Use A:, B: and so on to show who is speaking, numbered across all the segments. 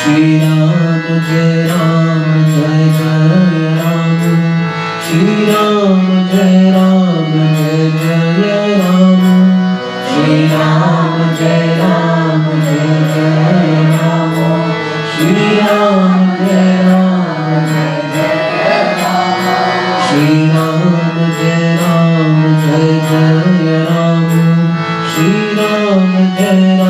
A: Shriram Jai Ram Jai Jai Ram Shriram Jai Ram Jai Jai Ram Shriram Jai Ram Jai Jai Ram Shriram Jai Ram Jai Jai Ram Shriram Jai Ram Jai Jai Ram Shriram Jai Ram.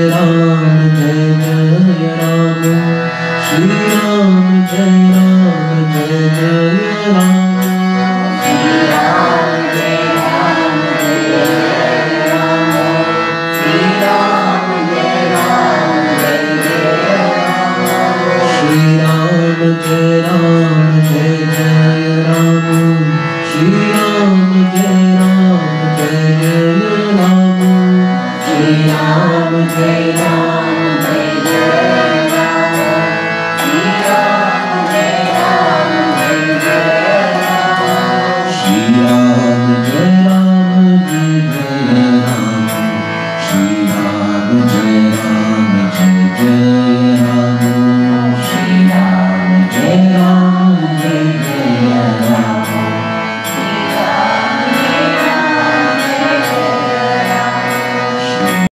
A: Jai Ram, Jai Ram, Jai Ram.